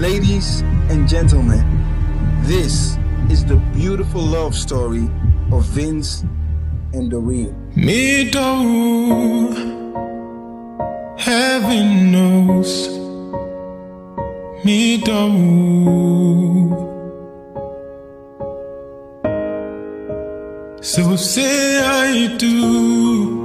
Ladies and gentlemen, this is the beautiful love story of Vince and Doreen. Me do, heaven knows. Me do. So say I do,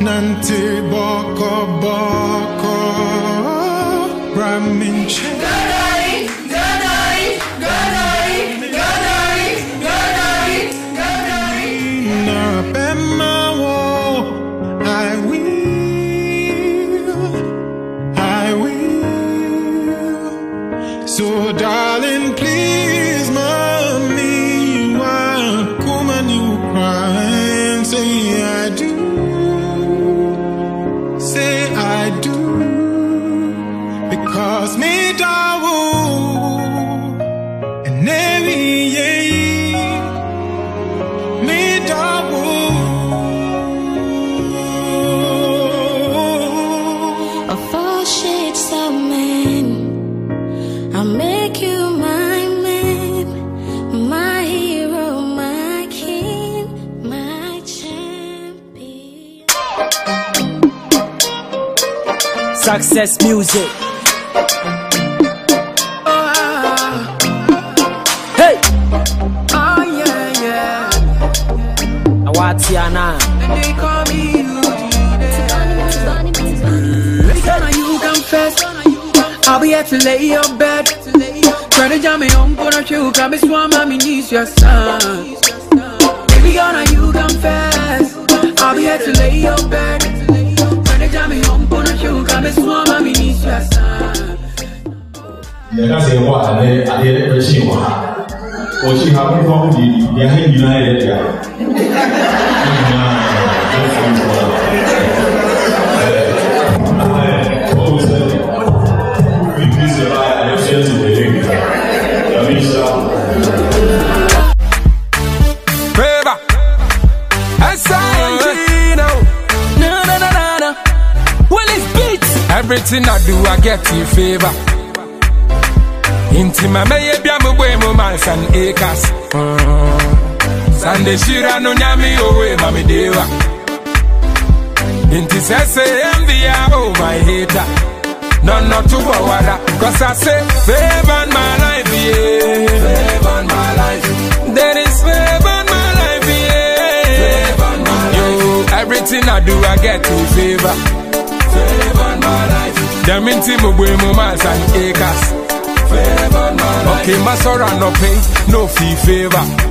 Nanti boko boko, ramin Na pema wo, I will, I will. So darling, because me da and every yeah. Me double. Of all shades of men, I make you my man, my hero, my king, my champion. Success music. yeah. Awatiana. And they call me Eugene. Can you confess? I'll be here to lay your bed. Try to jam me on, gonna choke. I'm a swam, I'm in your son. Baby, gonna you confess? I'll be here to lay your bed. Try to jam me on, gonna choke. I'm a swam, I'm in your son. 人家谁话阿咧阿咧咧信我哈，我信他不光不理，连黑鱼那也得 Everything I do, I get in favor. Inti ma meye bia mo boy mo miles and acres. Mm. Sande shira no nyami owe mami dewa. Inti se se envy oh my hater. No not to forward Cause I say favor in my life yeah. Favor in my life. There is favor in my life yeah. Favor in my Yo, everything I do I get in favor. In my. Them mo boy mo miles and acres. In my. Okay, my no pay, no fee favor.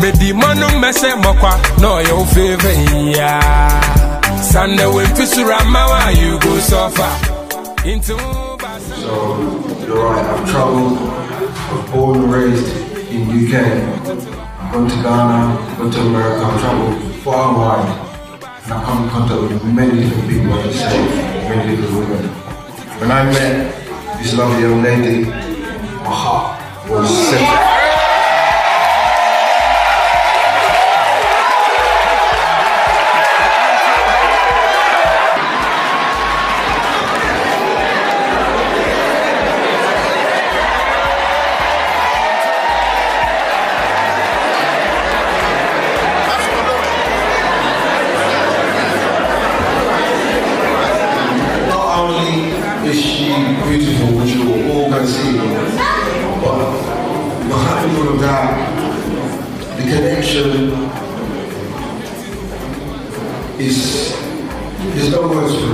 Me di manu mese mokwa, no your favor, yeah. Sunday when fisura mawa, you go suffer. Into So, you're right, I've travelled, I was born and raised in UK. I've gone to Ghana, gone to America, I've travelled far and wide. And come in contact with many different people, like yourself, many different women. When I met this lovely young lady, my heart was set.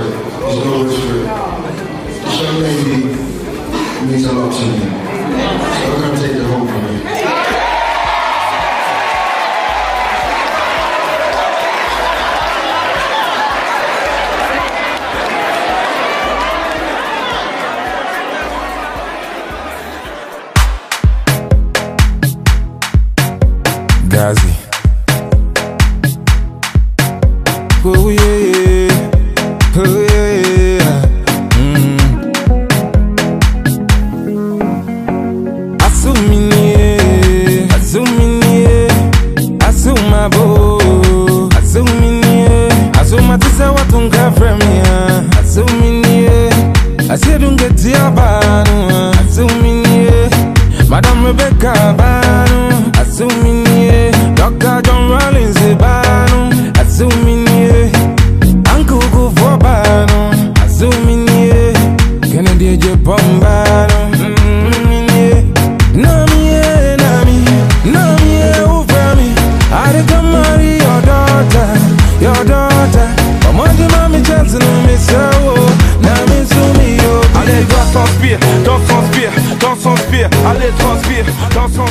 There's no words for it. Young lady means a lot to me. Asumabo, asumini, asumatisa watunga fremia, asumini, asidungeti abanu, asumini, Madam Rebecca banu, Allez, transpire, dans son.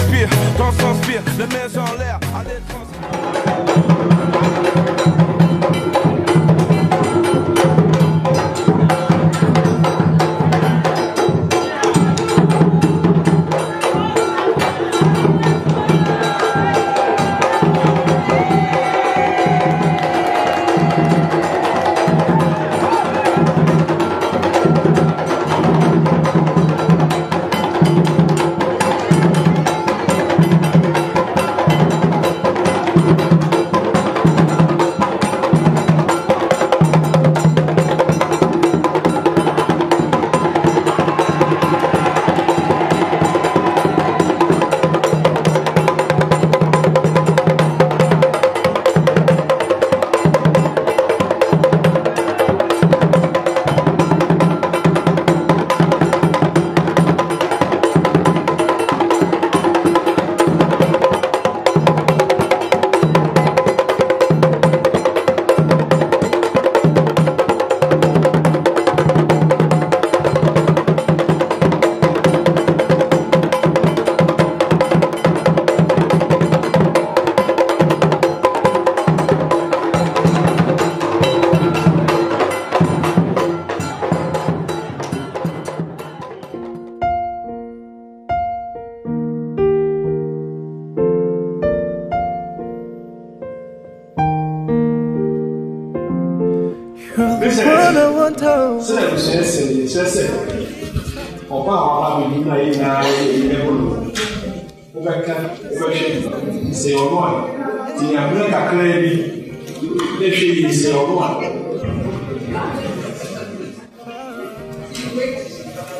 Bwana wa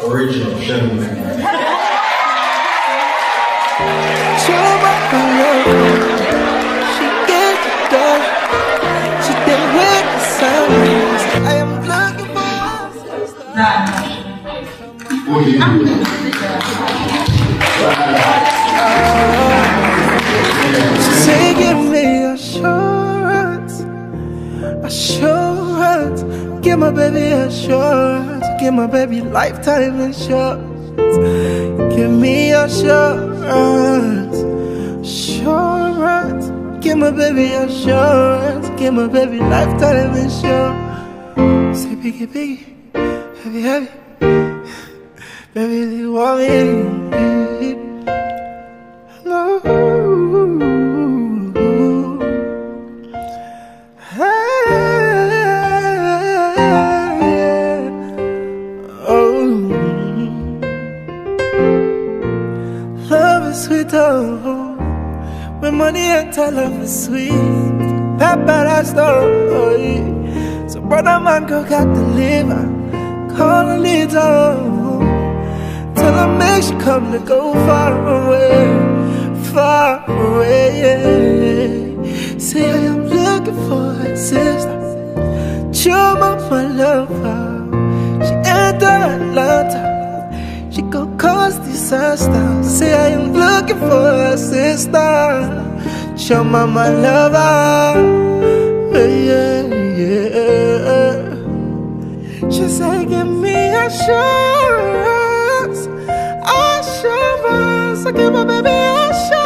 Original my love. She say, give me assurance, assurance. Give my baby assurance. Give my baby lifetime insurance. Give me assurance, assurance. Give my baby assurance. Give my baby lifetime insurance. Say, biggie, biggie, heavy, heavy. Baby, you want me? No. Hey, oh. Love is sweet, oh. When money enter, love is sweet. That story. So brother man go got the liver. Call a little. Tell her make she come to go far away. Far away. Say I am looking for a sister. Chioma, my lover. She enter Atlanta. She go cause disaster. Say I am looking for a sister. Chioma, my lover. Yeah, yeah. She say, give me assurance, assurance. I give my baby assurance,